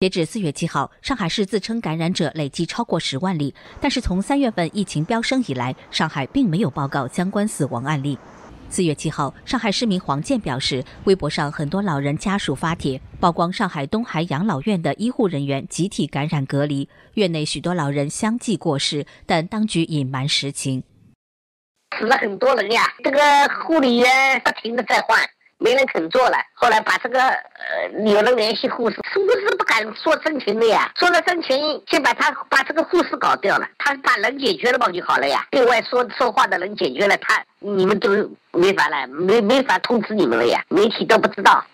截至四月七号，上海市自称感染者累计超过十万例，但是从三月份疫情飙升以来，上海并没有报告相关死亡案例。四月七号，上海市民黄健表示，微博上很多老人家属发帖曝光上海东海养老院的医护人员集体感染隔离，院内许多老人相继过世，但当局隐瞒实情。死了很多人呀，这个护理员不停的在换。没人肯做了，后来把这个呃，有人联系护士，护士不敢说真情的呀，说了真情，先把他把这个护士搞掉了，他把人解决了嘛就好了呀。对外说说话的人解决了，他你们都没法了，没没法通知你们了呀，媒体都不知道。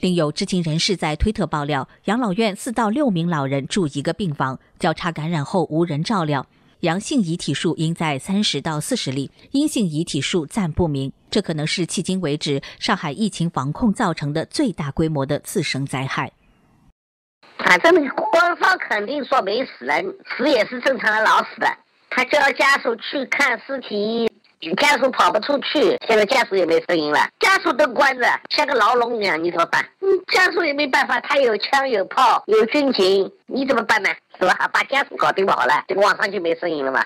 另有知情人士在推特爆料，养老院四到六名老人住一个病房，交叉感染后无人照料。阳性遗体数应在三十到四十例，阴性遗体数暂不明。这可能是迄今为止上海疫情防控造成的最大规模的次生灾害。反正官方肯定说没死人，死也是正常的老死的。他叫家属去看尸体。家属跑不出去，现在家属也没声音了，家属都关着，像个牢笼一样，你怎么办？嗯，家属也没办法，他有枪有炮有军警，你怎么办呢？是吧？把家属搞定不好了，这个网上就没声音了嘛。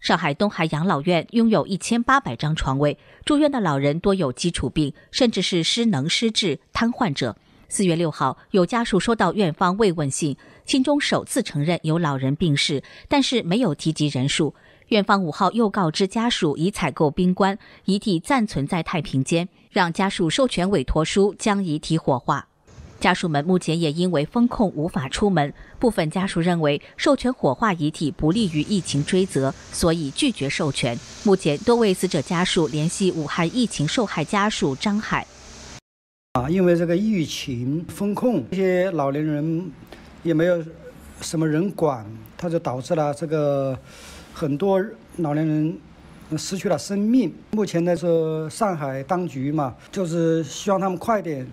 上海东海养老院拥有一千八百张床位，住院的老人多有基础病，甚至是失能、失智、瘫痪者。四月六号，有家属收到院方慰问信，信中首次承认有老人病逝，但是没有提及人数。院方五号又告知家属已采购冰棺，遗体暂存在太平间，让家属授权委托书将遗体火化。家属们目前也因为封控无法出门，部分家属认为授权火化遗体不利于疫情追责，所以拒绝授权。目前多位死者家属联系武汉疫情受害家属张海。啊，因为这个疫情封控，这些老年人也没有什么人管，他就导致了这个。很多老年人失去了生命。目前呢是上海当局嘛，就是希望他们快点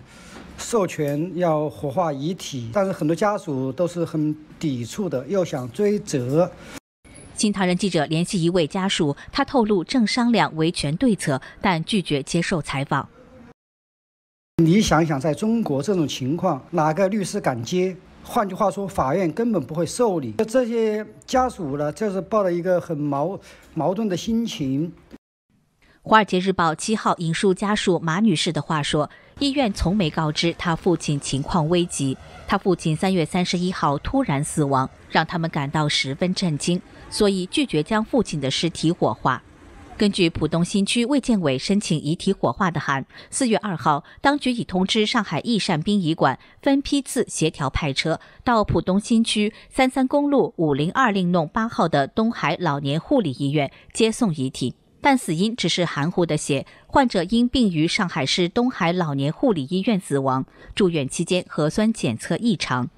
授权要火化遗体，但是很多家属都是很抵触的，又想追责。新唐人记者联系一位家属，他透露正商量维权对策，但拒绝接受采访。你想想，在中国这种情况，哪个律师敢接？换句话说，法院根本不会受理。这些家属呢，就是抱着一个很矛矛盾的心情。《华尔街日报》七号引述家属马女士的话说：“医院从没告知她父亲情况危急，她父亲三月三十一号突然死亡，让他们感到十分震惊，所以拒绝将父亲的尸体火化。”根据浦东新区卫健委申请遗体火化的函，四月二号，当局已通知上海益善殡仪馆分批次协调派车到浦东新区三三公路五零二令弄八号的东海老年护理医院接送遗体，但死因只是含糊的写患者因病于上海市东海老年护理医院死亡，住院期间核酸检测异常。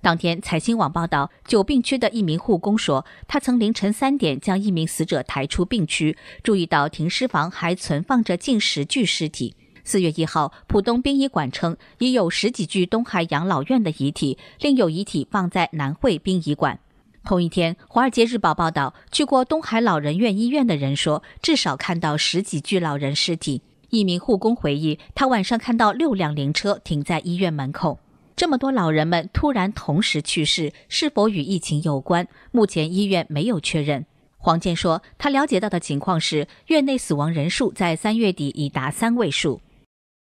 当天，财新网报道，久病区的一名护工说，他曾凌晨三点将一名死者抬出病区，注意到停尸房还存放着近十具尸体。四月一号，浦东殡仪馆称已有十几具东海养老院的遗体，另有遗体放在南汇殡仪馆。同一天，《华尔街日报》报道，去过东海老人院医院的人说，至少看到十几具老人尸体。一名护工回忆，他晚上看到六辆灵车停在医院门口。这么多老人们突然同时去世，是否与疫情有关？目前医院没有确认。黄健说，他了解到的情况是，院内死亡人数在三月底已达三位数。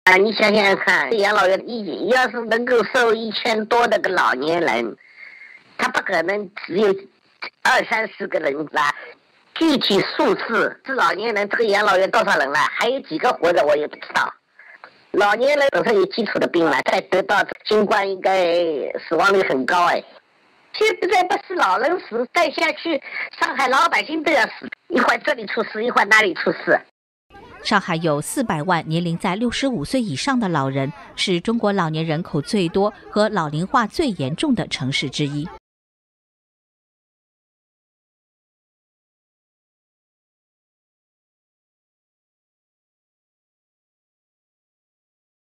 啊，你想想看，养老院一要是能够收一千多的个老年人，他不可能只有二三十个人吧？具体数字，这老年人这个养老院多少人了？还有几个活着，我也不知道。老年人本身有基础的病了，再得到新冠，应该死亡率很高哎。现在不是老人死，再下去，上海老百姓都要死，一会儿这里出事，一会儿那里出事。上海有四百万年龄在六十五岁以上的老人，是中国老年人口最多和老龄化最严重的城市之一。